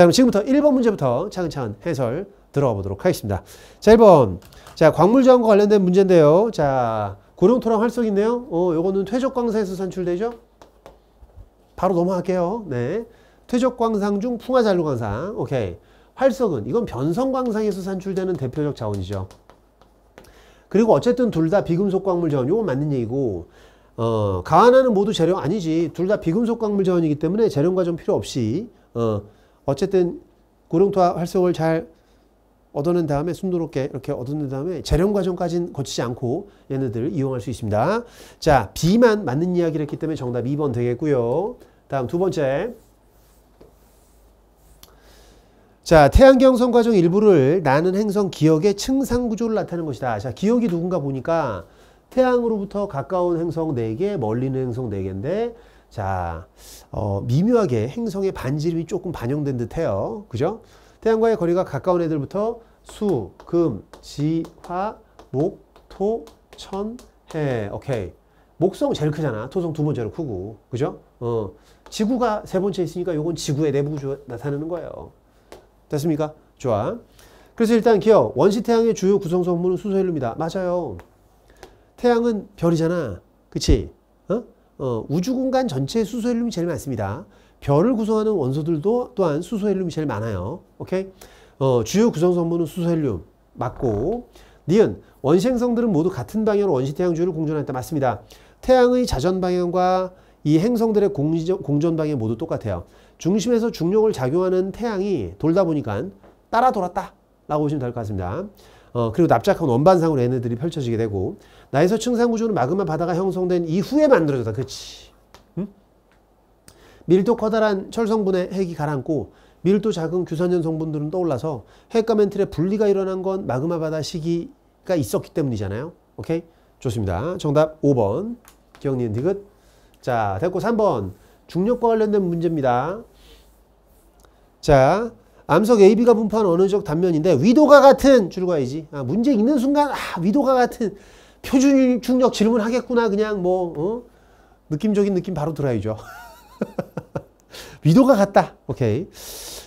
자, 그럼 지금부터 1번 문제부터 차근차근 해설 들어가 보도록 하겠습니다. 자, 1번. 자, 광물자원과 관련된 문제인데요. 자, 고령토랑 활성 있네요. 어, 요거는 퇴적광산에서 산출되죠? 바로 넘어갈게요. 네. 퇴적광상 중 풍화잔류광상. 오케이. 활석은 이건 변성광상에서 산출되는 대표적 자원이죠. 그리고 어쨌든 둘 다 비금속 광물 자원. 요건 맞는 얘기고 어, 가하나는 모두 재료 아니지. 둘 다 비금속 광물 자원이기 때문에 재료 과정 필요 없이 어, 어쨌든 고령토와 활성을 잘 얻어낸 다음에 순조롭게 이렇게 얻어낸 다음에 재련 과정까지는 거치지 않고 얘네들을 이용할 수 있습니다. 자, B만 맞는 이야기를 했기 때문에 정답 2번 되겠고요. 다음 두 번째. 자, 태양경성 과정 일부를 나는 행성 기억의 층상 구조를 나타내는 것이다. 자, 기억이 누군가 보니까 태양으로부터 가까운 행성 4개, 멀리 있는 행성 4개인데 자, 어, 미묘하게 행성의 반지름이 조금 반영된 듯해요. 그죠? 태양과의 거리가 가까운 애들부터 수, 금, 지, 화, 목, 토, 천, 해. 오케이. 목성 제일 크잖아. 토성 두 번째로 크고. 그죠? 어. 지구가 세 번째 있으니까 요건 지구의 내부 구조 나타내는 거예요. 됐습니까? 좋아. 그래서 일단 기억. 원시 태양의 주요 구성 성분은 수소헬륨이다. 맞아요. 태양은 별이잖아. 그치? 어? 어, 우주 공간 전체에 수소 헬륨이 제일 많습니다. 별을 구성하는 원소들도 또한 수소 헬륨이 제일 많아요. 오케이? 어, 주요 구성 성분은 수소 헬륨 맞고 니은 원시행성들은 모두 같은 방향으로 원시 태양 주위를 공전한다. 맞습니다. 태양의 자전 방향과 이 행성들의 공전 방향 모두 똑같아요. 중심에서 중력을 작용하는 태양이 돌다 보니까 따라 돌았다. 라고 보시면 될 것 같습니다. 어, 그리고 납작한 원반상으로 얘네들이 펼쳐지게 되고 나에서 층상구조는 마그마 바다가 형성된 이후에 만들어졌다. 그치? 응? 밀도 커다란 철성분의 핵이 가라앉고 밀도 작은 규산연 성분들은 떠올라서 핵과 멘틀의 분리가 일어난 건 마그마 바다 시기가 있었기 때문이잖아요. 오케이? 좋습니다. 정답 5번. 기억니은 디귿. 자, 됐고 3번. 중력과 관련된 문제입니다. 자, 암석 AB가 분포한 어느 적 단면인데 위도가 같은 줄 가야지. 아, 문제 있는 순간 아, 위도가 같은 표준 중력 질문 하겠구나. 그냥 뭐 어? 느낌적인 느낌 바로 들어야죠. 위도가 같다. 오케이.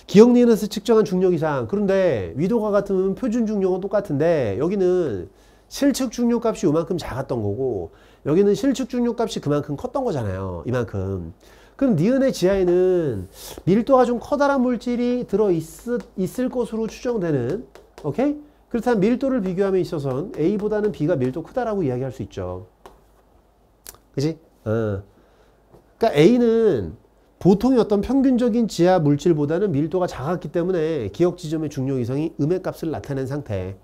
기억 니은에서 측정한 중력 이상. 그런데 위도가 같으면 표준 중력은 똑같은데 여기는 실측 중력 값이 이만큼 작았던 거고 여기는 실측 중력 값이 그만큼 컸던 거잖아요. 이만큼. 그럼 니은의 지하에는 밀도가 좀 커다란 물질이 들어 있, 있을 것으로 추정되는 오케이? 그렇다면 밀도를 비교함에 있어서는 A보다는 B가 밀도 크다라고 이야기할 수 있죠. 그지? 어. 그러니까 A는 보통의 어떤 평균적인 지하 물질보다는 밀도가 작았기 때문에 기억 지점의 중력 이성이 음의 값을 나타낸 상태.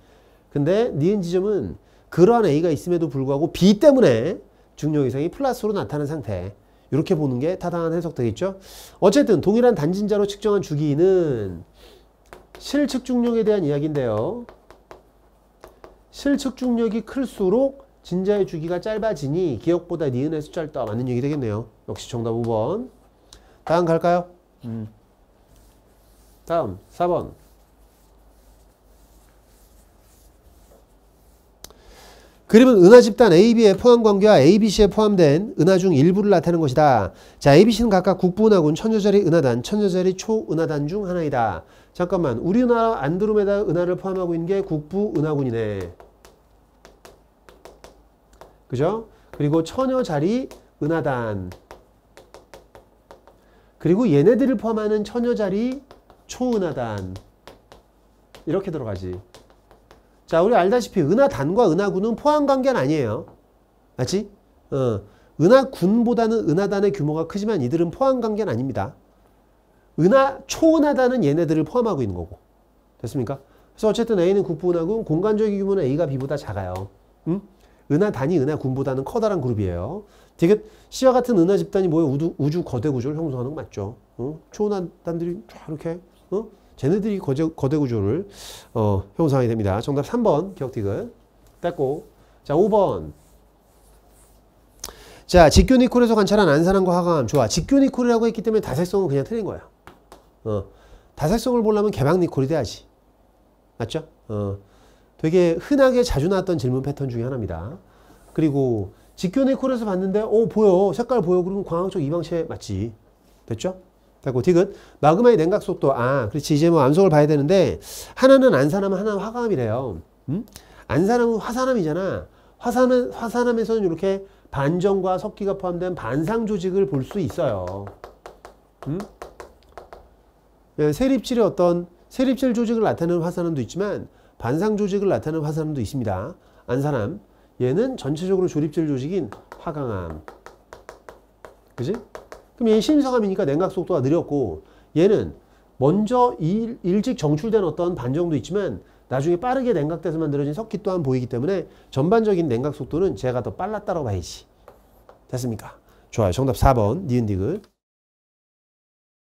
근데 니은 지점은 그러한 A가 있음에도 불구하고 B 때문에 중력 이성이 플러스로 나타난 상태. 이렇게 보는 게 타당한 해석 되겠죠? 어쨌든 동일한 단진자로 측정한 주기는 실측 중력에 대한 이야기인데요. 실측 중력이 클수록 진자의 주기가 짧아지니 기억보다 니은의 숫자를 더 맞는 얘기 되겠네요. 역시 정답 5번. 다음 갈까요? 음. 다음 4번. 그림은 은하 집단 AB의 포함 관계와 ABC에 포함된 은하 중 일부를 나타내는 것이다. 자, ABC는 각각 국부은하군, 천여자리 은하단, 천여자리 초은하단 중 하나이다. 잠깐만, 우리 은하 안드로메다 은하를 포함하고 있는 게 국부은하군이네. 그죠? 그리고 천여자리 은하단. 그리고 얘네들을 포함하는 천여자리 초은하단. 이렇게 들어가지. 자, 우리 알다시피 은하단과 은하군은 포함 관계는 아니에요. 맞지? 어, 은하군보다는 은하단의 규모가 크지만 이들은 포함 관계는 아닙니다. 은하, 초은하단은 얘네들을 포함하고 있는 거고. 됐습니까? 그래서 어쨌든 A는 국부은하군, 공간적인 규모는 A가 B보다 작아요. 음? 은하단이 은하군보다는 커다란 그룹이에요. 되게 C와 같은 은하 집단이 모여 우주, 우주 거대 구조를 형성하는 거 맞죠? 어? 초은하단들이 쫙 이렇게 어? 쟤네들이 거대, 거대 구조를 어, 형성하게 됩니다. 정답 3번 기억티글. 뺐고. 자 5번. 자 직교니콜에서 관찰한 안산함과 화강암. 좋아. 직교니콜이라고 했기 때문에 다색성은 그냥 틀린 거야. 어, 다색성을 보려면 개방니콜이 돼야지. 맞죠? 어, 되게 흔하게 자주 나왔던 질문 패턴 중에 하나입니다. 그리고 직교니콜에서 봤는데 어 보여. 색깔 보여. 그러면 광학적 이방체 맞지? 됐죠? 됐고 디귿 마그마의 냉각 속도 아 그렇지 이제 뭐 암석을 봐야 되는데 하나는 안산암 하나는 화강암이래요 음? 안산암은 화산암이잖아 화산은 화산암에서는 이렇게 반정과 석기가 포함된 반상 조직을 볼 수 있어요 음? 예, 세립질의 어떤 세립질 조직을 나타내는 화산암도 있지만 반상 조직을 나타내는 화산암도 있습니다 안산암 얘는 전체적으로 조립질 조직인 화강암 그지? 그럼 얘는 신성함이니까 냉각 속도가 느렸고 얘는 먼저 일, 일찍 정출된 어떤 반정도 있지만 나중에 빠르게 냉각돼서 만들어진 석기 또한 보이기 때문에 전반적인 냉각 속도는 제가 더 빨랐다고 봐야지. 됐습니까? 좋아요. 정답 4번 니은디귿.